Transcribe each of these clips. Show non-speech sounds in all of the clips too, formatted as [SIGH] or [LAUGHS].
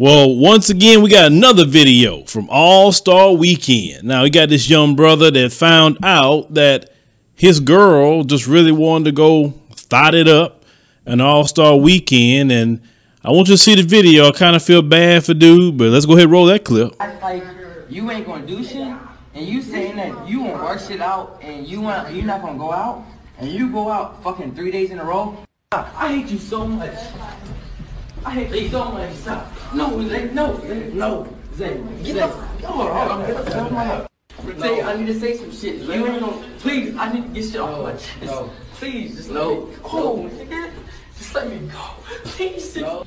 Well, once again, we got another video from All Star Weekend. Now, we got this young brother that found out that his girl just really wanted to go thought it up an All Star Weekend. And I want you to see the video. I kind of feel bad for dude, but let's go ahead and roll that clip. like you ain't gonna do shit, and you saying that you won't work shit out, and you want you're not gonna go out, and you go out fucking three days in a row. I hate you so much. I hate you so much. Stop. No, Zay, no, Zay, no, Zay, get the hold on, hold on, get the fuck out. Zay, I need to say some shit. You ain't gonna, please, I need to get shit off my chest. no. Please, just No. let me go, nigga. Just let me go. [LAUGHS] Please, no.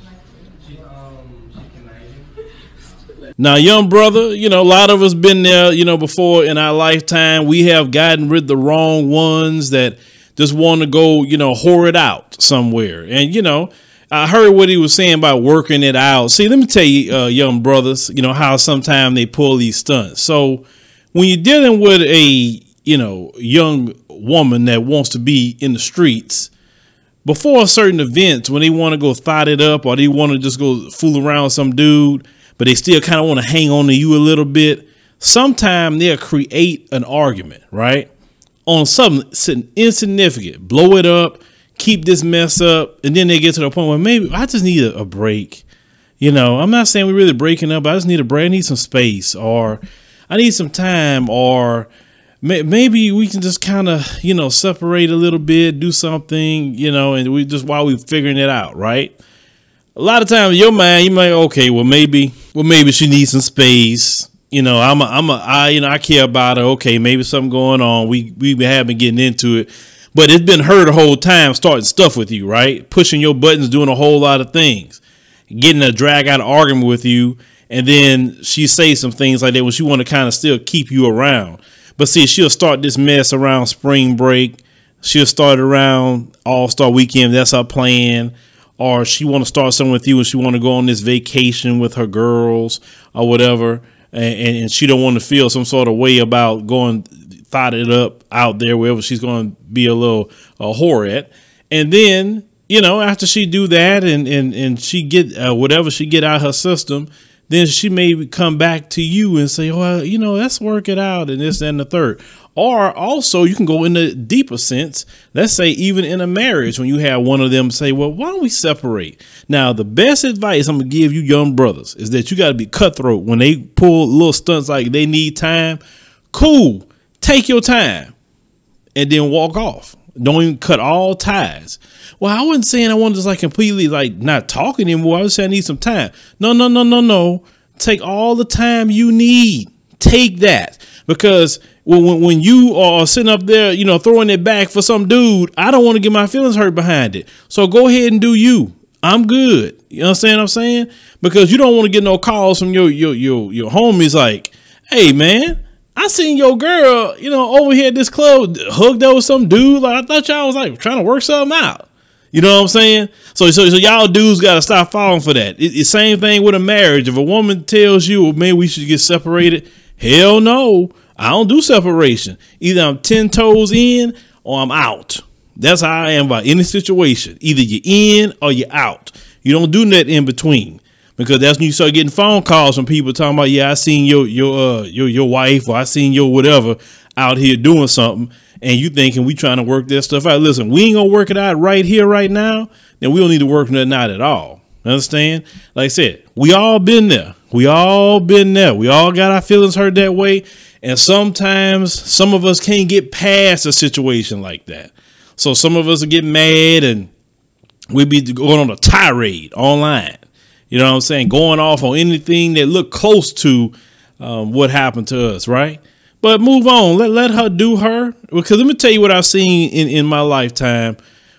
Now, young brother, you know, a lot of us been there, you know, before in our lifetime. We have gotten rid of the wrong ones that just want to go, you know, whore it out somewhere. And, you know, I heard what he was saying about working it out. See, let me tell you, uh, young brothers, you know, how sometimes they pull these stunts. So when you're dealing with a, you know, young woman that wants to be in the streets, before certain events, when they want to go thought it up or they want to just go fool around with some dude, but they still kind of want to hang on to you a little bit, sometime they'll create an argument, right? On something insignificant, blow it up, keep this mess up, and then they get to the point where maybe I just need a, a break. You know, I'm not saying we're really breaking up. I just need a break. I need some space, or I need some time, or may, maybe we can just kind of, you know, separate a little bit, do something, you know, and we just while we're figuring it out, right? A lot of times, in your mind, you might okay, well maybe, well maybe she needs some space. You know, I'm a, I'm a, I, you know, I care about her. Okay, maybe something going on. We we have been getting into it, but it's been her the whole time, starting stuff with you, right? Pushing your buttons, doing a whole lot of things, getting a drag out argument with you, and then she say some things like that when she want to kind of still keep you around. But see, she'll start this mess around spring break. She'll start around All Star Weekend. That's her plan. Or she want to start something with you, and she want to go on this vacation with her girls or whatever, and, and, and she don't want to feel some sort of way about going thought it up out there wherever she's going to be a little a whore at. And then you know after she do that and and and she get uh, whatever she get out her system, then she may come back to you and say, well, you know, let's work it out and this and the third. Or also, you can go in a deeper sense. Let's say, even in a marriage, when you have one of them say, well, why don't we separate? Now, the best advice I'm going to give you, young brothers, is that you got to be cutthroat. When they pull little stunts like they need time, cool, take your time and then walk off. Don't even cut all ties. Well, I wasn't saying I wanted to like completely like not talk anymore. I was saying I need some time. No, no, no, no, no. Take all the time you need. Take that because when when you are sitting up there, you know, throwing it back for some dude, I don't want to get my feelings hurt behind it. So go ahead and do you. I'm good. You understand what I'm saying? Because you don't want to get no calls from your your your your homies like, hey man, I seen your girl, you know, over here at this club hooked up with some dude. Like I thought y'all was like trying to work something out. You know what I'm saying? So, so, so y'all dudes got to stop falling for that. The same thing with a marriage. If a woman tells you, well, man, we should get separated, hell no. I don't do separation. Either I'm 10 toes in or I'm out. That's how I am about any situation. Either you're in or you're out. You don't do that in between because that's when you start getting phone calls from people talking about, yeah, I seen your your uh your your wife or I seen your whatever out here doing something, and you thinking we trying to work that stuff out. Listen, we ain't gonna work it out right here, right now. Then we don't need to work nothing out at all. Understand? Like I said, we all been there. We all been there. We all got our feelings hurt that way. And sometimes some of us can't get past a situation like that. So some of us will get mad and we be going on a tirade online. You know what I'm saying? Going off on anything that look close to um, what happened to us, right? But move on. Let let her do her. Because let me tell you what I've seen in, in my lifetime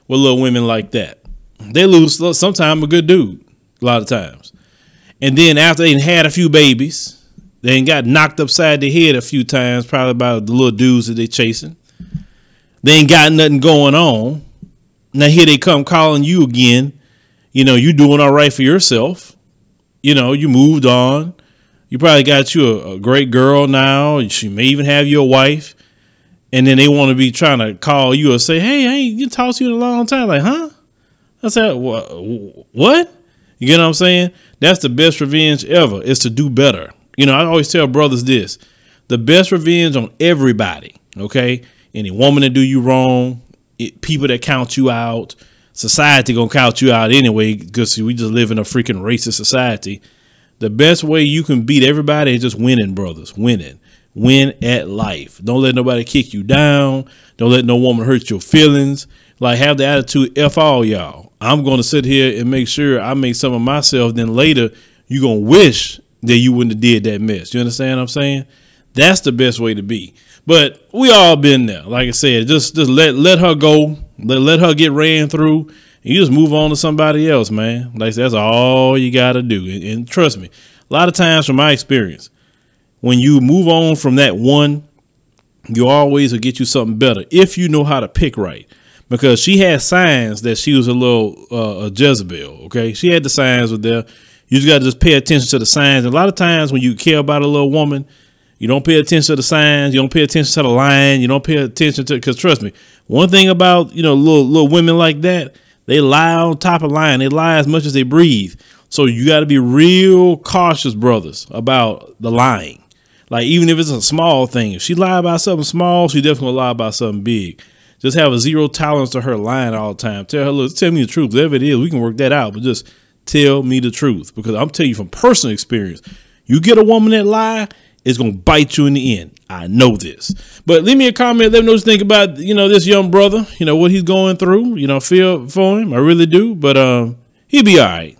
with little women like that. They lose sometimes a good dude, a lot of times. And then after they had a few babies, they got knocked upside the head a few times, probably by the little dudes that they chasing. They ain't got nothing going on. Now here they come calling you again. You know, you doing all right for yourself. You know, you moved on. You probably got you a, a great girl now. She may even have your wife. And then they want to be trying to call you or say, hey, I ain't you talked to you in a long time. Like, huh? I said, what? What? You get what I'm saying? That's the best revenge ever is to do better. You know, I always tell brothers this the best revenge on everybody, okay? Any woman that do you wrong, it, people that count you out, society gonna count you out anyway because we just live in a freaking racist society. The best way you can beat everybody is just winning, brothers, winning. Win at life. Don't let nobody kick you down. Don't let no woman hurt your feelings. Like have the attitude, F all y'all. I'm gonna sit here and make sure I make some of myself. Then later you gonna wish that you wouldn't have did that mess. You understand what I'm saying? That's the best way to be. But we all been there. Like I said, just just let let her go. Let let her get ran through. And you just move on to somebody else, man. Like that's all you gotta do. And, and trust me, a lot of times from my experience, when you move on from that one, you always will get you something better if you know how to pick right because she had signs that she was a little uh, a Jezebel. Okay, she had the signs with there. You just got to just pay attention to the signs. And a lot of times when you care about a little woman, you don't pay attention to the signs. You don't pay attention to the line. You don't pay attention to because trust me, one thing about you know little little women like that, they lie on top of line. They lie as much as they breathe. So you got to be real cautious, brothers, about the lying. Like even if it's a small thing, if she lie about something small, she definitely lie about something big. Just have a zero tolerance to her lying all the time. Tell her, look, tell me the truth. Whatever it is, we can work that out. But just tell me the truth. Because I'm telling you from personal experience, you get a woman that lie, it's gonna bite you in the end. I know this. But leave me a comment. Let me know what you think about, you know, this young brother, you know, what he's going through. You know, feel for him. I really do. But um, he'll be all right.